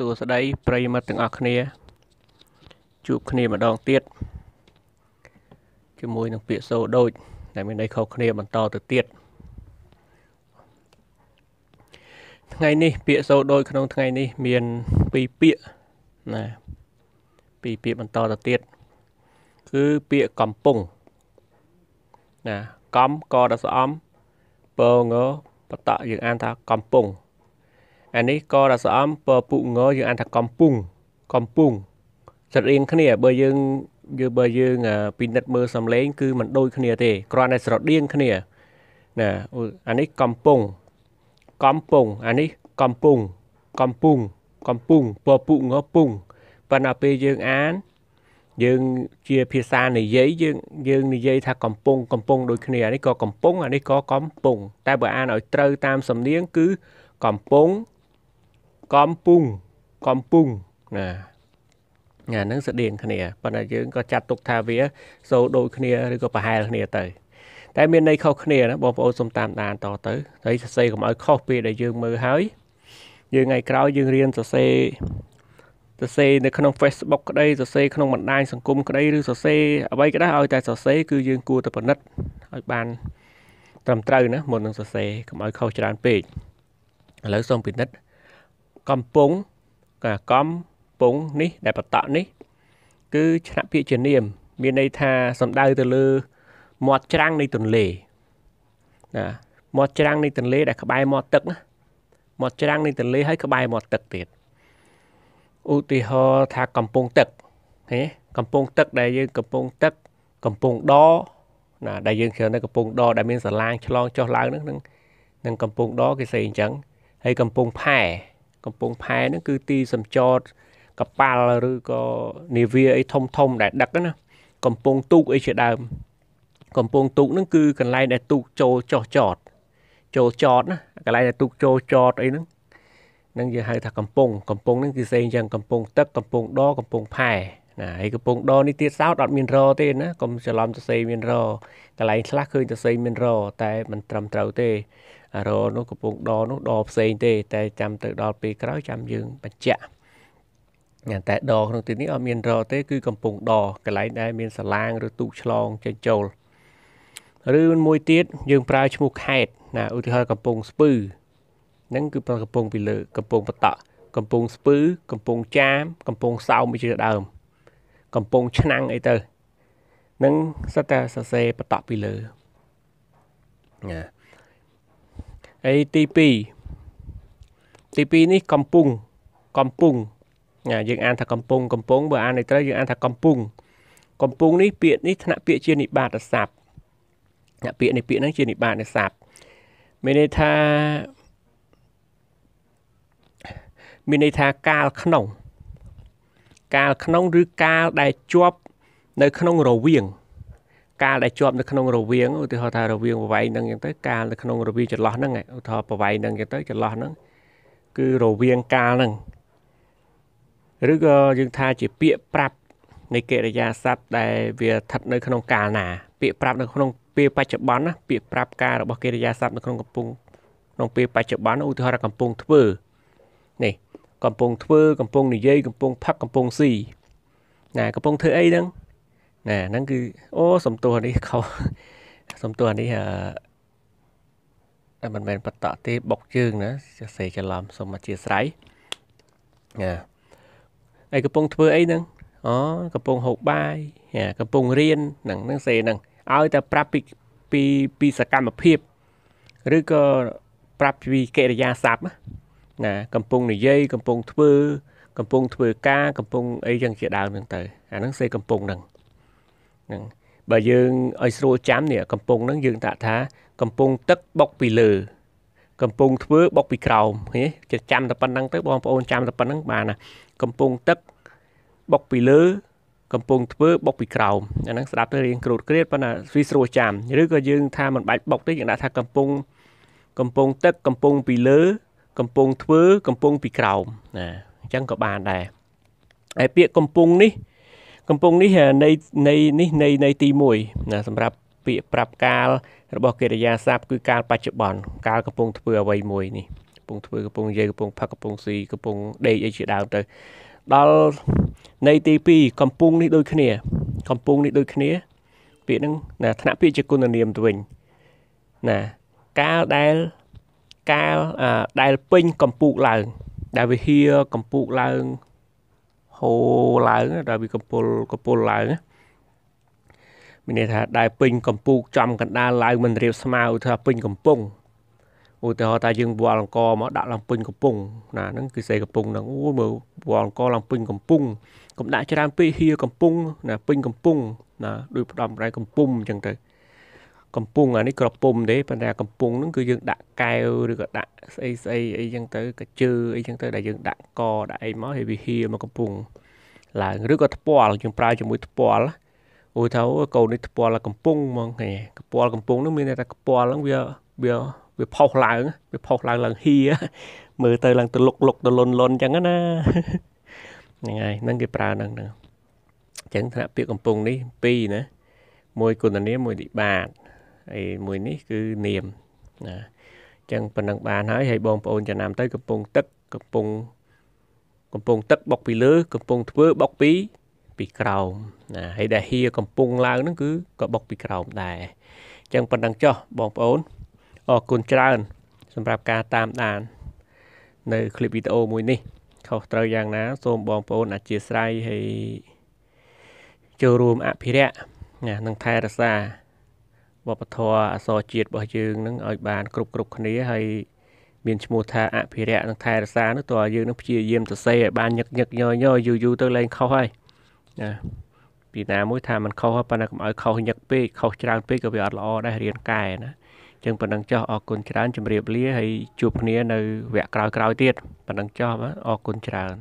សួស្តីប្រិយមិត្តទាំងអស់គ្នា ជួបគ្នាម្ដងទៀតជាមួយនឹងពាក្យសូដូច ដែលមានន័យខុសគ្នាបន្តទៅទៀតថ្ងៃនេះ ពាក្យសូដូចក្នុងថ្ងៃនេះ មានពីរពាក្យណាពីរពាក្យបន្តទៅទៀតគឺពាក្យកំពុងណាកំកដល់ស្អំពងបតយើងអានថាកំពុង អានេះកដល់ស្អំពពុងយើងអានថាកំពុងកំពុងស្រដៀងគ្នាបើយើងយើងបើយើងពិនិត្យមើលសំឡេងគឺมันដូចគ្នាទេគ្រាន់តែស្រដៀងគ្នាណាអានេះកំពុងកំពុងអានេះកំពុងកំពុងកំពុងពពុងពុងប៉ុន្តែពេលយើងអាន យើងជាភាសានិយាយយើងយើងនិយាយថាកំពុងកំពុងដូចគ្នានេះក៏កំពុងអានេះក៏កំពុងតែបើអានឲ្យត្រូវតាមសំនៀងគឺកំពុង កំពុងកំពុងណាអាហ្នឹងស្តៀងគ្នាប៉ុន្តែយើងក៏ចាត់ទុកថាវាសូដូចគ្នាឬក៏ប្រហែលគ្នាទៅតែមានន័យខុសគ្នាណាបងប្អូនសុំតាមដានតទៅហើយសរសេរកុំឲ្យខុសពេលដែលយើងមើលហើយយើងថ្ងៃក្រោយយើងរៀនសរសេរសរសេរនៅក្នុង Facebook ក្តីសរសេរក្នុងបណ្ដាញសង្គមក្តីឬសរសេរអ្វីក៏ដោយឲ្យតែសរសេរគឺយើងគួរតែពិនិត្យឲ្យបានត្រឹមត្រូវណាមុននឹងសរសេរកុំឲ្យខុសច្រើនពេកឥឡូវសូមពិនិត្យ កំពុងកាកំពុងនេះ ដែលបតៈនេះ គឺឆ្នាក់ពាក្យជានាម មានន័យថាសំដៅទៅលើមាត់ច្រាំងនៃទន្លេណាមាត់ច្រាំងនៃទន្លេដែលក្បែរមាត់ទឹកណាមាត់ច្រាំងនៃទន្លេហើយក្បែរមាត់ទឹកទៀតឧទាហរណ៍ថាកំពង់ទឹកហេកំពង់ទឹកដែលយើងកំពង់ទឹកកំពង់ដណាដែលយើងគ្រាន់តែកំពង់ដដែលមានសាឡាងឆ្លងចុះឡើងហ្នឹងនឹងកំពង់ដគេស្អីអញ្ចឹងហើយកំពង់ផែ កំពង់ផែហ្នឹងគឺទីសំចតកប៉ាល់ឬក៏នាវាអីធំធំដែលដឹកណាកំពង់ទូកអីជាដើម កំពង់ទូកហ្នឹងគឺកន្លែងដែលទូកចូលចុះចតចូលចតណាកន្លែងដែលទូកចូលចតអីហ្នឹងនឹងយើងហៅថាកំពង់កំពង់ហ្នឹងគឺផ្សេងចឹងកំពង់ទឹកកំពង់ដកំពង់ផែណាហើយកំពង់ដនេះទៀតសោតអត់មានរទេណាកុំច្រឡំសរសេរមានរកន្លែងខ្លះឃើញសរសេរមានរតែมันត្រឹមត្រូវទេ រនោះកំពង់ដនោះដផ្សេងទេ តែចាំទៅដល់ពេលក្រោយចាំយើងបញ្ជាក់តែដក្នុងទីនេះអត់មានរទេគឺកំពង់ដកន្លែងដែលមានសាឡាងឬទូកឆ្លងចេញចូលឬមួយទៀតយើងប្រើឈ្មោះខេតណាឧទាហរណ៍កំពង់ស្ពឺហ្នឹងគឺប្រើកំពង់ពីលើកំពង់បតក់កំពង់ស្ពឺកំពង់ចាមកំពង់សោមជាដើមកំពង់ឆ្នាំងអីទៅនឹងសិតតែសរសេរបតក់ពីលើណា ហើយទី2ទី2នេះកំពុងកំពុងណាយើងអានថាកំពុងកំពុងបើអានឲ្យត្រូវយើងអានថាកំពុងកំពុងនេះពាក្យនេះថ្នាក់ពាក្យជានិបាតស័ព្ទអ្នកពាក្យនេះពាក្យហ្នឹងជានិបាតស័ព្ទមានន័យថាមានន័យថាកាលក្នុង កាលក្នុង ឬកាលដែលជាប់ នៅក្នុងរវាង កាលដែលជាប់នៅក្នុងរវាងឧទាហរណ៍ថារវាងប្រវែងហ្នឹងអញ្ចឹងទៅកាលនៅក្នុងរវាងចន្លោះហ្នឹងឧទាហរណ៍ប្រវែងហ្នឹងអញ្ចឹងទៅចន្លោះហ្នឹងគឺរវាងកាលហ្នឹងឬក៏យើងថាជាពាក្យប្រាប់នៃកិរិយាសព្ទដែលវាស្ថិតនៅក្នុងកាលណា ពាក្យប្រាប់នៅក្នុងពេលបច្ចុប្បន្នណាពាក្យប្រាប់ការរបស់កិរិយាសព្ទនៅក្នុងកំពុងក្នុងពេលបច្ចុប្បន្នឧទាហរណ៍កំពុងធ្វើនេះកំពុងធ្វើកំពុងនិយាយកំពុងផឹកកំពុងស៊ីណាកំពុងធ្វើអីហ្នឹង ណាហ្នឹងគឺអូសំទោសនេះខុសសំទោសនេះអឺមិនមែនបតទេបុកជើងណាសរសេរច្រឡំសូមអធិស្ឋានណាហើយកំពុងធ្វើអីហ្នឹងអូកំពុងហូបបាយកំពុងរៀនហ្នឹងហ្នឹងសេហ្នឹងឲ្យតែប្រាប់ពីពីពីសកម្មភាពឬក៏ប្រាប់ពីកិរិយាសព្ទណាកំពុងនិយាយកំពុងធ្វើ កំពុងធ្វើការកំពុងអីចឹងជាដើមហ្នឹងទៅអាហ្នឹងសេកំពុងហ្នឹង ហ្នឹងបើយើងឲ្យស្រួលចាំនេះកំពុងហ្នឹងយើងដាក់ថាកំពុងទឹកបុកពីលើ កំពុងធ្វើបុកពីក្រោមហេចាំតែប៉ុណ្្នឹងទៅបងប្អូនចាំតែប៉ុណ្្នឹងបានណាកំពុងទឹកបុកពីលើកំពុងធ្វើបុកពីក្រោមអាហ្នឹងស្ដាប់ទៅរៀងគ្រូតគ្រៀតប៉ុន្តែវាស្រួលចាំឬក៏យើងថាមិនបាច់បុកទេយើងដាក់ថាកំពុងកំពុងទឹកកំពុងពីលើ កំពុងធ្វើកំពុងពីក្រោមណាអញ្ចឹងក៏បានដែរហើយពាក្យកំពុងនេះ កំពុងនេះនៃនៃនេះនៃនៃទី1ណាសម្រាប់ពាក្យប្រាប់កាលរបស់កិរិយាសព្ទគឺកាលបច្ចុប្បន្នកាលកំពុងធ្វើអ្វីមួយនេះកំពុងធ្វើកំពុងនិយាយកំពុងផឹកកំពុងស៊ីកំពុងដេកអីជាដើមទៅដល់នៃទី2កំពុងនេះដូចគ្នា កំពុងនេះដូចគ្នា ពាក្យហ្នឹងណាថ្នាក់ពាក្យជាគុណនាមទៅវិញណាកាលដែលកាលដែលពេញកម្ពុកឡើងដែលវិហាកម្ពុកឡើង ហូរឡើងដែលវាកម្ពុលកម្ពុលឡើងមានន័យថាដែលពេញកម្ពុកចំកណ្ដាលឡើងមិនរៀបស្មើថាពេញកំពុងឧទាហរណ៍ថាយើងវល់អង្គមកដាក់ឡើងពេញកំពុងណាហ្នឹងគឺសេកំពុងហ្នឹងអូមើលវល់អង្គឡើងពេញកំពុងកុំដាក់ច្រើនពេកហៀកំពុងណាពេញកំពុងណាដូចផ្ដំប្រែកំពុំអញ្ចឹងទៅ កំពុងអានេះក្រពុំទេប៉ុន្តែកំពុងហ្នឹងគឺយើងដាក់កែវឬក៏ដាក់ស្អីស្អីអីចឹងទៅកាជើអីចឹងទៅដែលយើងដាក់កដាក់អីមកហើយវាហៀមកកំពុងឡើងឬក៏ថ្ពាល់យើងប្រើជាមួយថ្ពាល់អូថាកូននេះថ្ពាល់កំពុងហ្មងហេកំពាល់កំពុងហ្នឹងមានតែកំពាល់ហ្នឹងវាវាវាផុសឡើងវាផុសឡើងឡើងហៀមើលទៅឡើងទៅលុកលុកទៅលុនលុនចឹងណាហ្នឹងហើយហ្នឹងគេប្រើហ្នឹងហ្នឹងអញ្ចឹងថ្នាក់ពាក្យកំពុងនេះ2ណាមួយគុណនាមមួយនិបាត ហើយមួយនេះគឺនាមណាអញ្ចឹងប៉ុណ្ណឹងបានហើយហើយបងប្អូនចំណាំទៅកំពុងទឹកកំពុងកំពុងទឹកបុកពីលើកំពុងធ្វើបុកពីពីក្រោមណាហើយដែលហៀកំពុងឡើងហ្នឹងគឺក៏បុកពីក្រោមដែរអញ្ចឹងប៉ុណ្ណឹងចុះបងប្អូនអរគុណច្រើន សម្រាប់ការតាមដាន នៅคลิปវីដេអូមួយនេះខុសត្រូវយ៉ាងណា សូមបងប្អូនអធិស្ឋានហើយចូលរួមអភិរក្សណានិងថែរក្សា វប្បធម៌អសរជាតិរបស់យើងនឹងឲ្យបានគ្រប់គ្រប់គ្នាហើយមានឈ្មោះថាអភិរក្សនិងថែរក្សានោះតើយើងនឹងព្យាយាមសរសេរឲ្យបានញឹកញឹកញយញយយូរយូរទៅលែងខុសហើយណាពីណាមួយថាมันខុសប៉ុន្តែកុំឲ្យខុសញឹកពេកខុសច្រើនពេកក៏វាអត់ល្អដែររៀនកែណាចឹងប៉ុណ្ណឹងចោះអរគុណច្រើនជម្រាបលាហើយជួបគ្នានៅវគ្គក្រោយៗទៀតប៉ុណ្ណឹងចោះអរគុណច្រើន